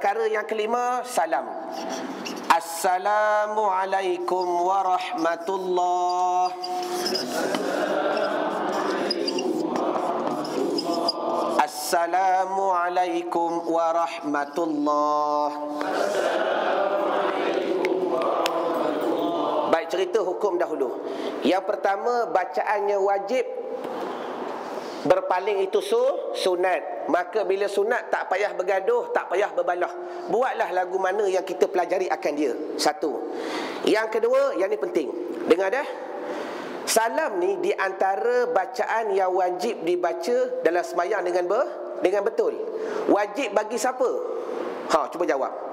perkara yang kelima salam. Assalamualaikum warahmatullahi Assalamualaikum warahmatullahi Baik cerita hukum dahulu. Yang pertama bacaannya wajib Berpaling itu su, sunat Maka bila sunat tak payah bergaduh Tak payah berbalah Buatlah lagu mana yang kita pelajari akan dia Satu Yang kedua, yang ni penting Dengar dah Salam ni di antara bacaan yang wajib dibaca dalam semayang dengan ber, dengan betul. Wajib bagi siapa? Ha, cuba jawab.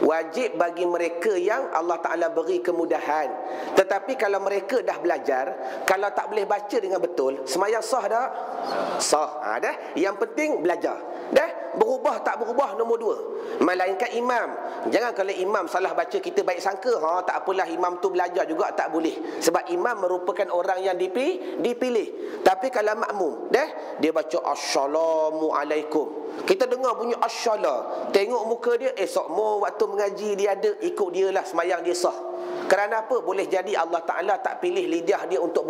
Wajib bagi mereka yang Allah Ta'ala beri kemudahan Tetapi kalau mereka dah belajar Kalau tak boleh baca dengan betul Semayang sah tak? Sah ha, dah. Yang penting belajar Dah? Berubah tak berubah nombor dua. Melainkan imam. Jangan kalau imam salah baca kita baik sangka. Ha, Tak apalah imam tu belajar juga tak boleh. Sebab imam merupakan orang yang dipilih, dipilih. Tapi kalau makmum dah, Dia baca Assalamualaikum kita dengar bunyi asyala Tengok muka dia Esok mau waktu mengaji dia ada Ikut dia lah semayang dia sah. Kerana apa? Boleh jadi Allah Ta'ala tak pilih lidah dia untuk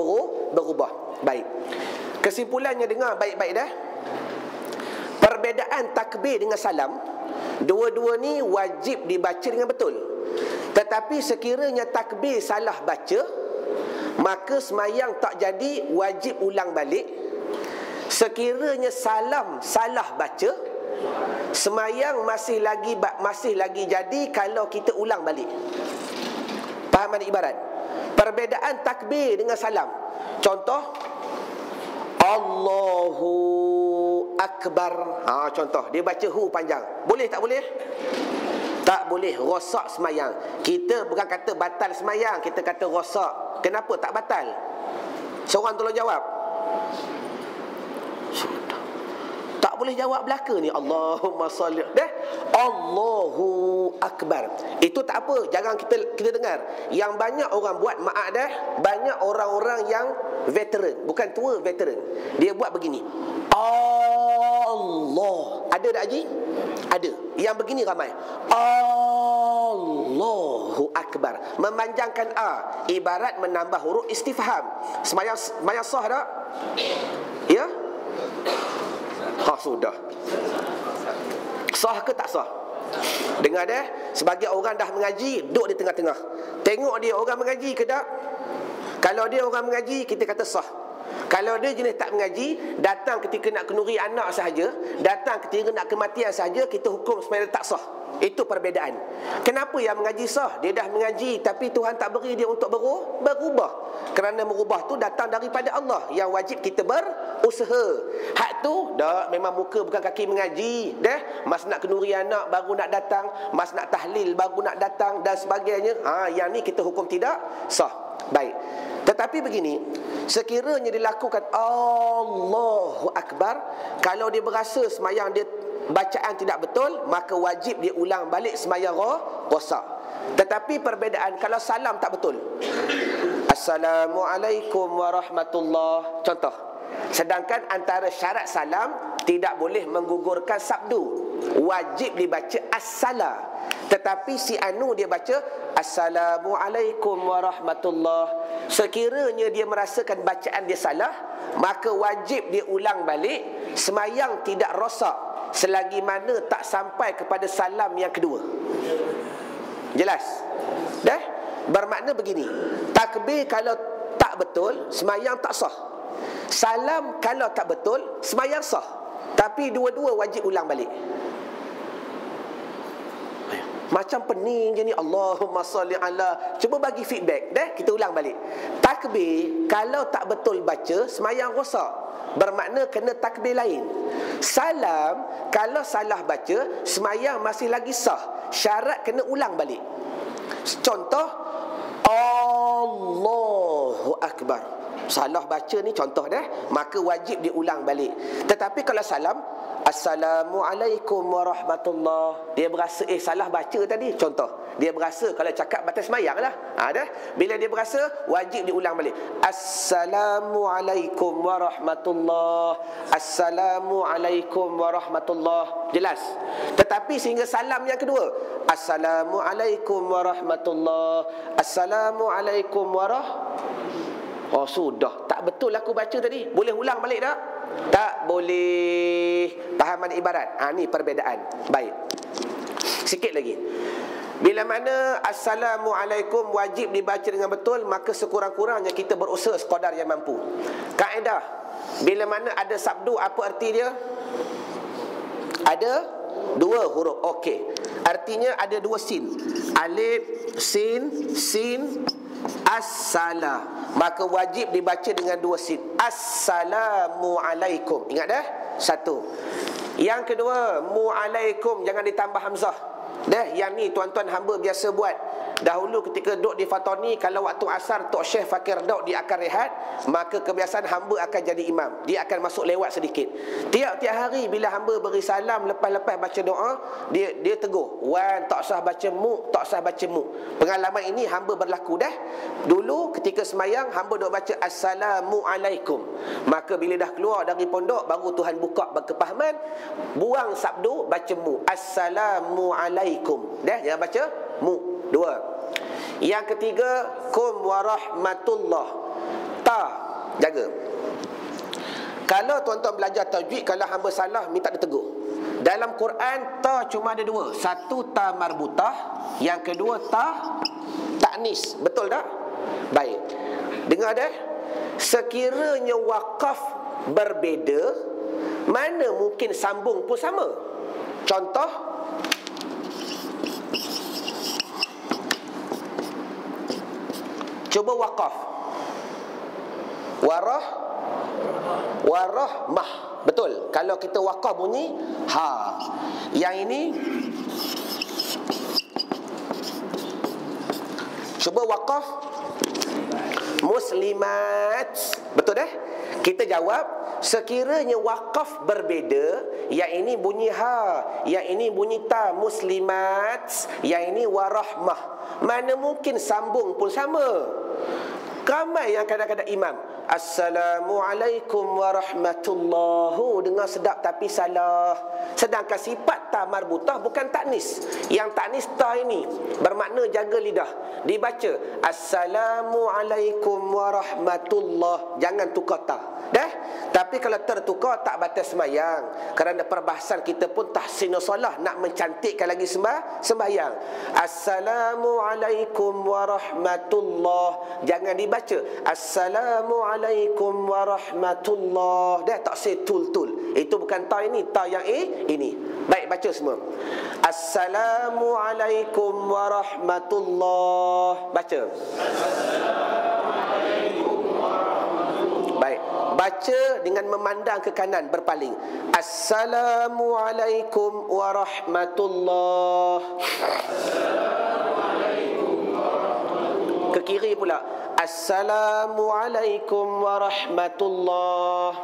berubah. Baik. Kesimpulannya dengar baik-baik dah perbedaan takbir dengan salam dua-dua ni wajib dibaca dengan betul. Tetapi sekiranya takbir salah baca maka semayang tak jadi wajib ulang balik. Sekiranya salam salah baca semayang masih lagi masih lagi jadi kalau kita ulang balik. Faham ada ibarat? Perbedaan takbir dengan salam. Contoh Allahu Akbar. Ha contoh, dia baca hu panjang. Boleh tak boleh? Tak boleh rosak semayang. Kita bukan kata batal semayang, kita kata rosak. Kenapa tak batal? Seorang tolong jawab. Tak boleh jawab belaka ni Allahumma salli Dah Allahu Akbar Itu tak apa Jangan kita kita dengar Yang banyak orang buat maaf dah Banyak orang-orang yang veteran Bukan tua veteran Dia buat begini Allah Ada tak Haji? Ada Yang begini ramai Allahu Akbar Memanjangkan A Ibarat menambah huruf istifham Semayang, semayang sah tak? Ya? Ha sudah. Sah ke tak sah? Dengar dah, sebagai orang dah mengaji, duduk di tengah-tengah. Tengok dia orang mengaji ke tak? Kalau dia orang mengaji, kita kata sah. Kalau dia jenis tak mengaji, datang ketika nak kenuri anak sahaja, datang ketika nak kematian sahaja, kita hukum sebenarnya tak sah. Itu perbedaan. Kenapa yang mengaji sah? Dia dah mengaji tapi Tuhan tak beri dia untuk berubah. berubah. Kerana merubah tu datang daripada Allah. Yang wajib kita berusaha. Hak tu dah memang muka bukan kaki mengaji. Dah mas nak kenuri anak baru nak datang, mas nak tahlil baru nak datang dan sebagainya. Ha yang ni kita hukum tidak sah. Baik. Tetapi begini, sekiranya dilakukan Allahu Akbar, kalau dia berasa semayang dia bacaan tidak betul maka wajib dia ulang balik semayang rosak tetapi perbezaan kalau salam tak betul. Assalamualaikum warahmatullahi contoh sedangkan antara syarat salam tidak boleh menggugurkan sabdu wajib dibaca as-salam tetapi si Anu dia baca Assalamualaikum warahmatullahi Sekiranya dia merasakan bacaan dia salah Maka wajib dia ulang balik Semayang tidak rosak selagi mana tak sampai kepada salam yang kedua. Jelas? Dah? Bermakna begini. Takbir kalau tak betul, semayang tak sah. Salam kalau tak betul, semayang sah. Tapi dua-dua wajib ulang balik. Macam pening je ni Allahumma salli ala. Cuba bagi feedback Dah kita ulang balik. Takbir Kalau tak betul baca Semayang rosak. Bermakna kena takbir lain. Salam Kalau salah baca Semayang masih lagi sah. Syarat kena ulang balik. Contoh Allahu Akbar. Salah baca ni contoh dah Maka wajib diulang balik. Tetapi kalau salam Assalamualaikum warahmatullahi Dia berasa eh salah baca tadi Contoh. Dia berasa kalau cakap batas semayang lah. Ha, dah. Bila dia berasa wajib diulang balik. Assalamualaikum warahmatullahi Assalamualaikum warahmatullahi Jelas? Tetapi sehingga salam yang kedua. Assalamualaikum warahmatullahi Assalamualaikum warahmatullahi Oh sudah. Tak betul aku baca tadi. Boleh ulang balik tak? Tak boleh Pahaman ibarat. Ha, Ini perbezaan Baik. Sikit lagi. Bila mana Assalamualaikum wajib dibaca dengan betul Maka sekurang-kurangnya kita berusaha sekadar yang mampu. Kaedah. Bila mana ada sabdu apa arti dia? Ada dua huruf. Okey. Artinya ada dua sin. Alif, sin, sin, as-salam maka wajib dibaca dengan dua sin. Assalamualaikum. Ingat dah? Satu yang kedua mualaikum. Jangan ditambah hamzah. Dah yang ni tuan-tuan hamba biasa buat Dahulu ketika duduk di Fatoni Kalau waktu asar Tok Syekh Fakir Daud Dia akan rehat Maka kebiasaan hamba akan jadi imam. Dia akan masuk lewat sedikit. Tiap-tiap hari Bila hamba beri salam Lepas-lepas baca doa Dia dia tegur Wan tak sah baca mu Tak sah baca mu. Pengalaman ini hamba berlaku dah. Dulu ketika semayang Hamba duduk baca Assalamualaikum Maka bila dah keluar dari pondok Baru Tuhan buka berkepahaman Buang sabdu Baca mu Assalamualaikum Dah jangan baca mu Dua. Yang ketiga, kum warahmatullah. Ta, jaga. Kalau tuan-tuan belajar tajwid, kalau hamba salah, minta ditegur. Dalam Quran, ta cuma ada dua. Satu, ta marbutah. Yang kedua, ta taknis. Betul tak? Baik. Dengar dah. Sekiranya wakaf berbeza, mana mungkin sambung pun sama? Contoh, Cuba wakaf. Warah warahmah. Betul. Kalau kita wakaf bunyi ha. Yang ini Cuba wakaf muslimat. Betul dah? Kita jawab sekiranya wakaf berbeza, yang ini bunyi ha, yang ini bunyi ta muslimat, yang ini warahmah. Mana mungkin sambung pun sama. Ramai yang kadang-kadang imam Assalamualaikum warahmatullahi. Dengar sedap tapi salah. Sedangkan sifat ta marbutah bukan taknis. Yang taknis ta ini Bermakna jaga lidah. Dibaca Assalamualaikum warahmatullahi. Jangan tukar ta Dah? Tapi kalau tertukar tak batas semayang Kerana perbahasan kita pun tahsin salah Nak mencantikkan lagi sembah, sembahyang. Assalamualaikum warahmatullahi Jangan dibaca. Baca Assalamualaikum warahmatullahi Dah tak say tul-tul Itu bukan ta ini Ta yang A ini. Baik baca semua. Assalamualaikum warahmatullahi Baca. Assalamualaikum warahmatullahi Baik Baca dengan memandang ke kanan berpaling Assalamualaikum warahmatullahi Assalamualaikum Ke kiri pula Assalamualaikum warahmatullahi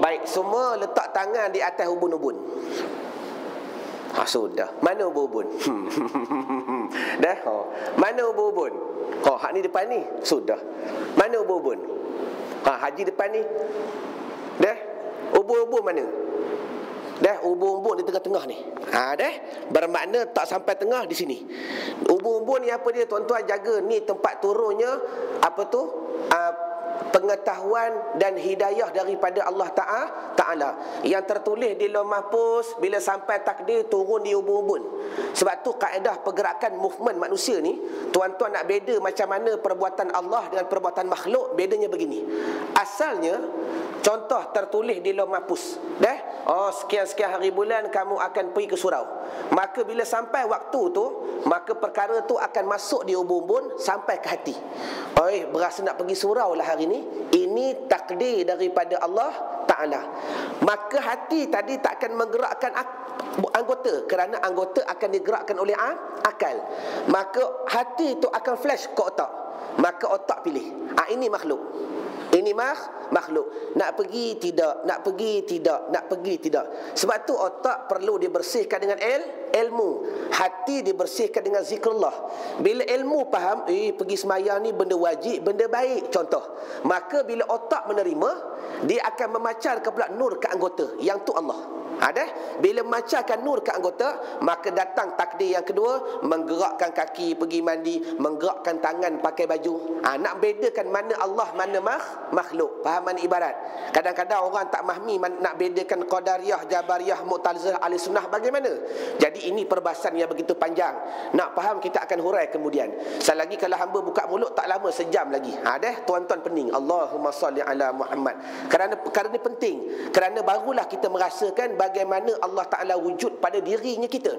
Baik, semua letak tangan di atas ubun-ubun. Ha, sudah. Mana ubun-ubun? Dah? Ha. Mana ubun-ubun? Ha, hak ni depan ni. Sudah. Mana ubun-ubun? Ha, haji depan ni. Dah? Ubun-ubun mana? Dah ubun-ubun di tengah-tengah ni. Ha dah. Bermakna tak sampai tengah di sini. Ubun-ubun ni apa dia tuan-tuan jaga ni tempat turunnya apa tu? Uh, pengetahuan dan hidayah daripada Allah Taala yang tertulis di Lauh Mahfuz bila sampai takdir turun di ubun-ubun. Sebab tu kaedah pergerakan movement manusia ni, tuan-tuan nak beda macam mana perbuatan Allah dengan perbuatan makhluk, bedanya begini. Asalnya contoh tertulis di Lauh Mahfuz, dah, oh sekian-sekian hari bulan kamu akan pergi ke surau. Maka bila sampai waktu tu, maka perkara tu akan masuk di ubun-ubun sampai ke hati. Oi, berasa nak pergi surau lah hari ini ini takdir daripada Allah Ta'ala. Maka hati tadi tak akan menggerakkan anggota kerana anggota akan digerakkan oleh akal. Maka hati itu akan flash ke otak. Maka otak pilih. Ha, ini makhluk Ini mah makhluk. Nak pergi tidak, nak pergi tidak, nak pergi tidak. Sebab tu otak perlu dibersihkan dengan il, ilmu. Hati dibersihkan dengan zikrullah. Bila ilmu faham, eh pergi semayang ni benda wajib, benda baik. Contoh. Maka bila otak menerima, dia akan memacar ke pula nur ke anggota. Yang tu Allah. Ada? Bila memancarkan nur ke anggota maka datang takdir yang kedua menggerakkan kaki pergi mandi menggerakkan tangan pakai baju. Ha, nak bedakan mana Allah mana mah makhluk. Fahaman ibarat? Kadang-kadang orang tak mahmi nak bedakan qadariyah jabariyah mu'tazilah ahli sunnah bagaimana? Jadi ini perbahasan yang begitu panjang. Nak faham kita akan hurai kemudian. Selagi kalau hamba buka mulut tak lama sejam lagi. Ha tuan-tuan pening. Allahumma salli ala Muhammad. Kerana perkara ini penting. Kerana barulah kita merasakan bagaimana Allah Ta'ala wujud pada dirinya kita.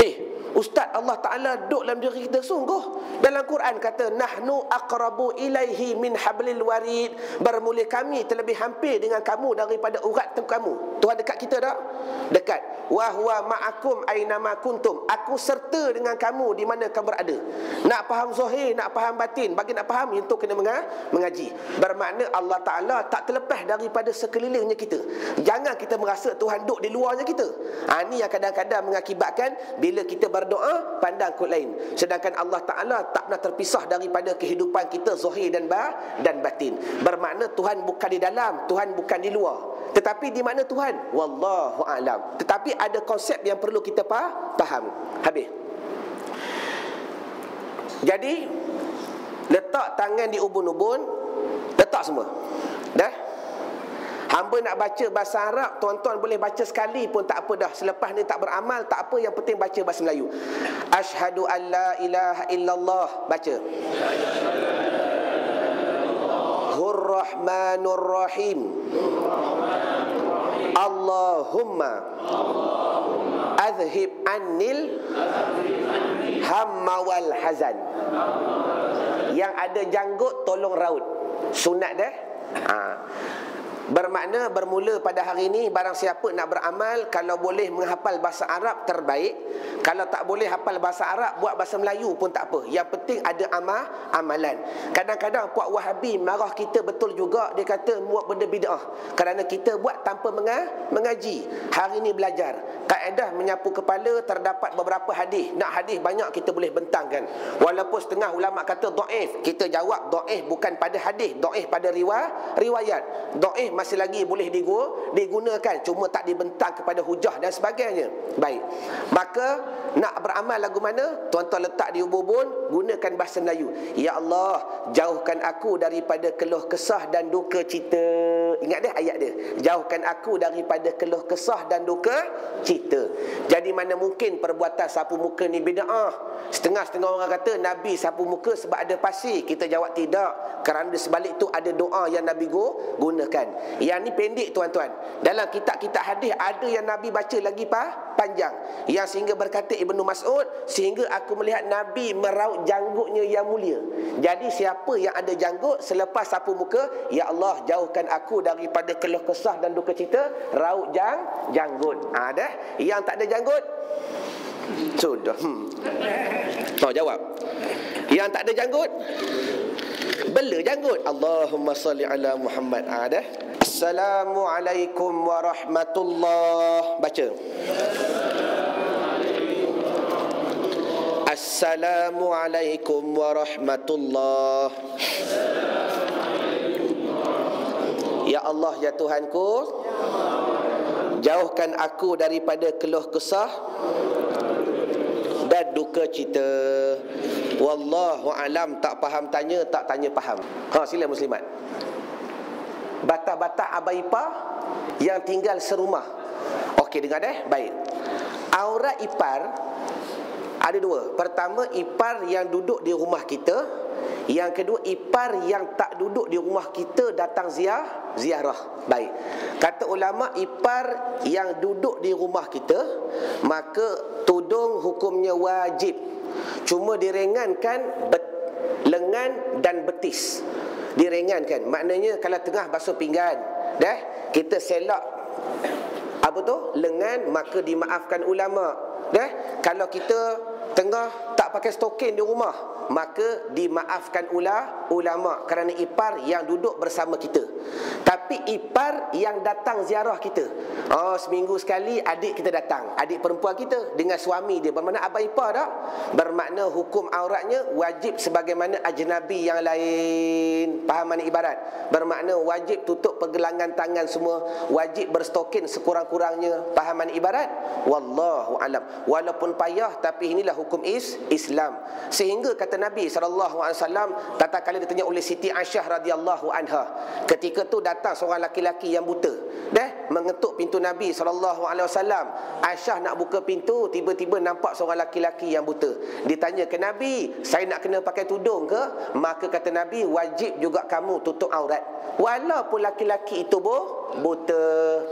Eh Ustaz Allah Ta'ala duduk dalam diri kita sungguh. Dalam Quran kata Nahnu aqrabu ilaihi min hablil warid. Bermula kami terlebih hampir dengan kamu daripada urat tu kamu. Tuhan dekat kita tak? Dekat. Wahuwa ma'akum aynama kuntum. Aku serta dengan kamu di mana kamu berada. Nak faham zuhir, nak faham batin. Bagi nak faham, itu kena mengaji. Bermakna Allah Ta'ala tak terlepas daripada sekelilingnya kita. Jangan kita merasa Tuhan duduk di luarnya kita. Ha, Ini yang kadang-kadang mengakibatkan Bila kita berdoa pandang kod lain. Sedangkan Allah Taala tak pernah terpisah daripada kehidupan kita zahir dan ba dan batin. Bermakna Tuhan bukan di dalam Tuhan bukan di luar. Tetapi di mana Tuhan? Wallahu alam. Tetapi ada konsep yang perlu kita faham. Habis. Jadi letak tangan di ubun-ubun letak semua. Dah Hamba nak baca bahasa Arab, tuan-tuan boleh baca sekali pun tak apa dah. Selepas ni tak beramal, tak apa. Yang penting baca bahasa Melayu. Ashhadu an la ilaha illallah. Baca. Hur-Rahmanur Rahim. Allahumma azhib annil hamma wal hazan. Yang ada janggut tolong raut. Sunat dah. Ha. Bermakna bermula pada hari ini barang siapa nak beramal kalau boleh menghafal bahasa Arab terbaik. Kalau tak boleh hafal bahasa Arab buat bahasa Melayu pun tak apa. Yang penting ada amal amalan. Kadang-kadang puak Wahabi marah kita betul juga dia kata buat benda bidah. Kerana kita buat tanpa mengaji. Hari ini belajar. Kaedah menyapu kepala terdapat beberapa hadis. Nak hadis banyak kita boleh bentangkan. Walaupun setengah ulama kata dhaif, kita jawab dhaif bukan pada hadis, dhaif pada riwayat. Dhaif masih lagi boleh digunakan. Cuma tak dibentang kepada hujah dan sebagainya. Baik. Maka nak beramal lagu mana? Tuan-tuan letak di ubun gunakan bahasa Melayu. Ya Allah jauhkan aku daripada keluh kesah dan duka cita ingat dia ayat dia jauhkan aku daripada keluh kesah dan duka cita jadi mana mungkin perbuatan sapu muka ni bid'ah setengah-setengah orang kata nabi sapu muka sebab ada pasir kita jawab tidak kerana di sebalik tu ada doa yang nabi gunakan yang ni pendek tuan-tuan. Dalam kitab-kitab hadis ada yang Nabi baca lagi pa panjang. Yang sehingga berkata Ibnu Mas'ud sehingga aku melihat Nabi meraut janggutnya yang mulia. Jadi siapa yang ada janggut selepas sapu muka, ya Allah jauhkan aku daripada keluh kesah dan duka cita, raut jang janggut. Ha, ada? Yang tak ada janggut sudah. Hmm. Oh jawab. Yang tak ada janggut bela janggut Allahumma salli ala Muhammad ha, dah Assalamualaikum warahmatullahi baca Assalamualaikum warahmatullahi Ya Allah ya Tuhanku Jauhkan aku daripada keluh kesah Dan duka cita Wallahu alam tak faham tanya tak tanya faham. Ha sila muslimat. Bata-bata abai ipa yang tinggal serumah. Okey dengar deh. Baik. Aurat ipar ada dua. Pertama ipar yang duduk di rumah kita. Yang kedua ipar yang tak duduk di rumah kita datang ziarah ziarah. Baik. Kata ulama ipar yang duduk di rumah kita maka tudung hukumnya wajib Cuma direngankan bet, lengan dan betis. Direngankan. Maknanya kalau tengah basuh pinggan, dah kita selak apa tu? Lengan maka dimaafkan ulama. Dah kalau kita tengah tak pakai stokin di rumah maka dimaafkan ula ulama kerana ipar yang duduk bersama kita tapi ipar yang datang ziarah kita. Oh seminggu sekali adik kita datang. Adik perempuan kita dengan suami dia. Bermakna abang ipar tak? Bermakna hukum auratnya wajib sebagaimana ajnabi yang lain. Faham mana ibarat? Bermakna wajib tutup pergelangan tangan semua. Wajib berstokin sekurang-kurangnya. Faham mana ibarat? Wallahu alam. Walaupun payah tapi inilah hukum is Islam. Sehingga kata Nabi SAW Tatkala ditanya oleh Siti Aisyah radhiyallahu anha Ketika tu datang seorang laki-laki yang buta. Deh, mengetuk pintu Nabi SAW Aisyah nak buka pintu Tiba-tiba nampak seorang laki-laki yang buta. Ditanya ke Nabi? Saya nak kena pakai tudung ke? Maka kata Nabi Wajib juga kamu tutup aurat. Walaupun laki-laki itu boh buta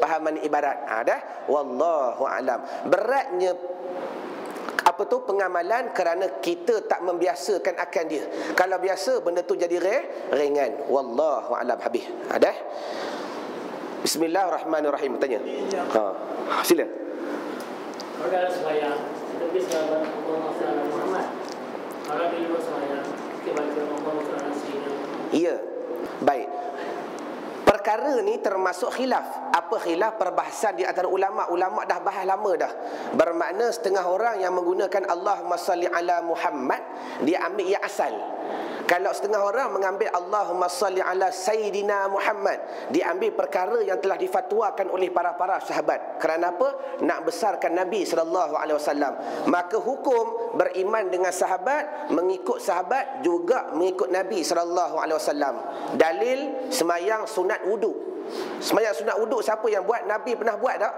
Pahaman ibarat? Ha, dah? Wallahu alam. Beratnya apa tu? Pengamalan kerana kita tak membiasakan akan dia. Kalau biasa benda tu jadi re, ringan. Wallahu alam. Habis. Ada? Bismillahirrahmanirrahim. Tanya. Ha. Sila. Kalau sembahyang, sahabat Allah Muhammad. Kalau di luar sembahyang, kita baca Allah Ya. Baik perkara ni termasuk khilaf. Apa khilaf perbahasan di antara ulama? Ulama dah bahas lama dah. Bermakna setengah orang yang menggunakan Allahumma salli ala Muhammad dia ambil yang asal. Kalau setengah orang mengambil Allahumma salli ala Sayyidina Muhammad Diambil perkara yang telah difatwakan oleh para-para sahabat Kerana apa? Nak besarkan Nabi SAW Maka hukum beriman dengan sahabat Mengikut sahabat juga mengikut Nabi SAW Dalil semayang sunat wuduk Semayang sunat wuduk siapa yang buat? Nabi pernah buat tak?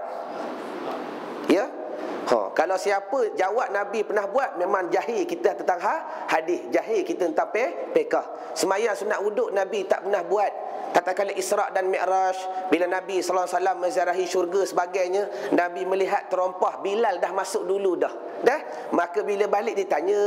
Ha, kalau siapa jawab Nabi pernah buat memang jahil kita tentang ha, hadis, jahil kita tentang pe, pekah. Semayang sunat wuduk Nabi tak pernah buat. Katakanlah Isra' dan Mi'raj Bila Nabi SAW menziarahi syurga sebagainya Nabi melihat terompah Bilal dah masuk dulu dah dah Maka bila balik ditanya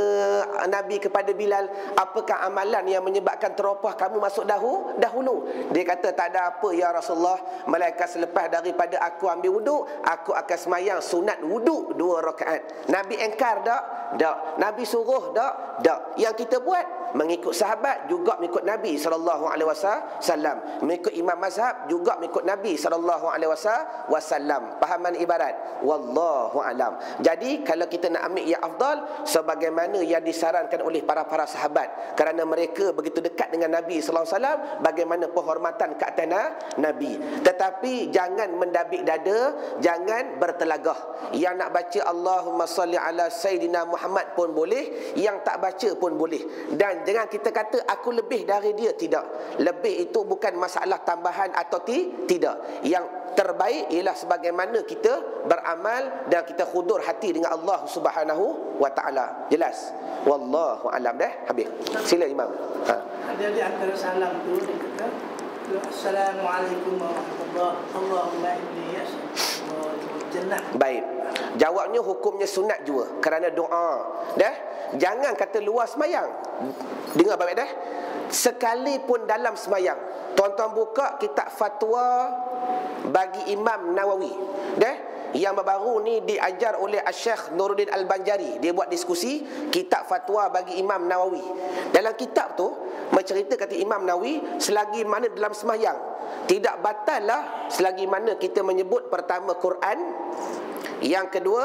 Nabi kepada Bilal Apakah amalan yang menyebabkan terompah kamu masuk dahulu? dahulu Dia kata tak ada apa ya Rasulullah Malaikat selepas daripada aku ambil wuduk Aku akan semayang sunat wuduk dua rakaat Nabi engkar tak? Tak Nabi suruh tak? Tak Yang kita buat mengikut sahabat juga mengikut Nabi sallallahu alaihi wasallam. Mengikut imam mazhab juga mengikut Nabi sallallahu alaihi wasallam. Pahaman ibarat? Wallahu alam. Jadi kalau kita nak ambil yang afdal sebagaimana yang disarankan oleh para-para sahabat. Kerana mereka begitu dekat dengan Nabi sallallahu alaihi wasallam bagaimana penghormatan ke atas Nabi. Tetapi jangan mendabik dada jangan bertelagah. Yang nak baca Allahumma salli ala sayidina Muhammad pun boleh yang tak baca pun boleh. Dan dengan kita kata aku lebih dari dia. Tidak. Lebih itu bukan masalah tambahan atau ti, tidak. Yang terbaik ialah sebagaimana kita beramal dan kita khudur hati dengan Allah Subhanahu wa taala. Jelas? Wallahu alam dah. Habis. Sila imam. Ha. Ada di antara salam tu dia kata Assalamualaikum warahmatullahi Allahumma inni jannah baik. Jawabnya hukumnya sunat juga kerana doa. Dah? Jangan kata luas semayang. Dengar baik-baik dah? Sekalipun dalam semayang. Tuan-tuan buka kitab fatwa Bagi Imam Nawawi. Dah yang baru ni diajar oleh Syekh Nuruddin Al-Banjari. Dia buat diskusi Kitab fatwa bagi Imam Nawawi. Dalam kitab tu Mencerita kata Imam Nawawi Selagi mana dalam semayang Tidak batal lah Selagi mana kita menyebut Pertama Quran Yang kedua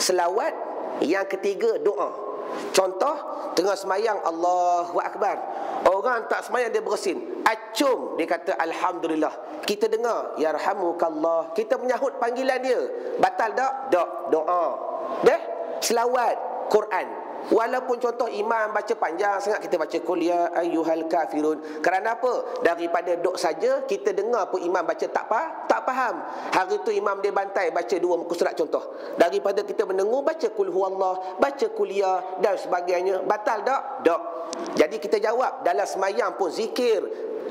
Selawat Yang ketiga doa. Contoh Tengah semayang Allahu Akbar. Orang tak semayang dia bersin Acum Dia kata Alhamdulillah Kita dengar Yarhamukallah Kita menyahut panggilan dia Batal tak? Tak Doa Deh Selawat Quran Walaupun contoh imam baca panjang sangat kita baca kuliah ya ayyuhal kafirun. Kerana apa? Daripada dok saja kita dengar pun imam baca tak apa? Tak faham. Hari tu imam dia bantai baca dua muka surat contoh. Daripada kita mendengar baca kul huwallah, baca kuliah ya dan sebagainya. Batal tak? Tak. Jadi kita jawab dalam semayang pun zikir,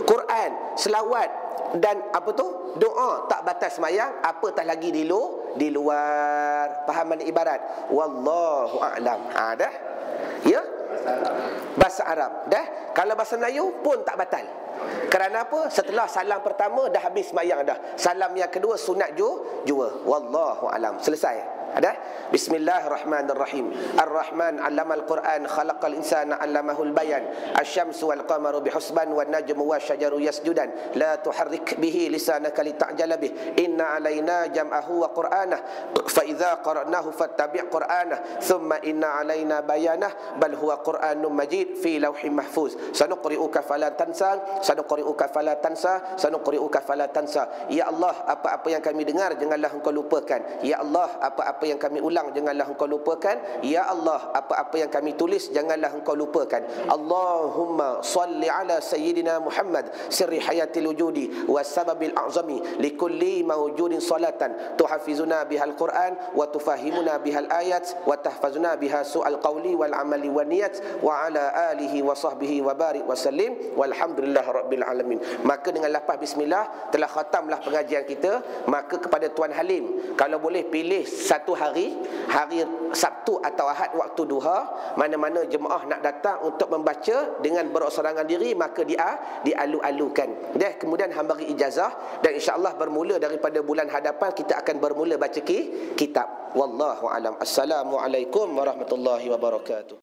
Quran, selawat dan apa tu? Doa. Tak batas semayang, apatah lagi di luar di luar. Pahaman ibarat. Wallahu a'lam. Ha dah? Ya? Bahasa Arab. Dah? Kalau bahasa Melayu pun tak batal. Kerana apa? Setelah salam pertama dah habis semayang dah. Salam yang kedua sunat ju jua. Wallahu alam. Selesai Ada? Bismillahirrahmanirrahim. Ar-Rahman 'allama al-Quran, khalaqal insana 'allamahul bayan. Asy-syamsu wal qamaru bihusban wan najmu wasyajaru yasjudan. La tuharrik bihi lisanaka lita'jala bih. Inna 'alaina jam'ahu wa qur'anah. Fa idza qara'nahu fattabi' qur'anah. Thumma inna 'alaina bayanah. Bal huwa Qur'anun Majid fi lauhin mahfuz. Sanuqri'uka fala tansa, sanuqri'uka fala tansa, sanuqri'uka fala tansa. Ya Allah, apa-apa yang kami dengar janganlah engkau lupakan. Ya Allah, apa-apa yang kami ulang janganlah engkau lupakan. Ya Allah, apa-apa yang kami tulis janganlah engkau lupakan. Allahumma salli ala sayyidina Muhammad sirri hayatil wujudi wa sababil a'zami likulli mawjudin salatan tuhafizuna bihal Quran wa tufahimuna bihal ayat wa tahfazuna biha su'al qawli wal amali wa niyat wa ala alihi wa sahbihi wa barik wa sallim walhamdulillah rabbil alamin maka dengan lapar bismillah telah khatamlah pengajian kita maka kepada Tuan Halim kalau boleh pilih satu hari hari Sabtu atau Ahad waktu duha mana-mana jemaah nak datang untuk membaca dengan berserangan diri maka dia dialu-alukan. Dan kemudian hamba beri ijazah dan insya-Allah bermula daripada bulan hadapan kita akan bermula baca ki, kitab. Wallahu alam. Assalamualaikum warahmatullahi wabarakatuh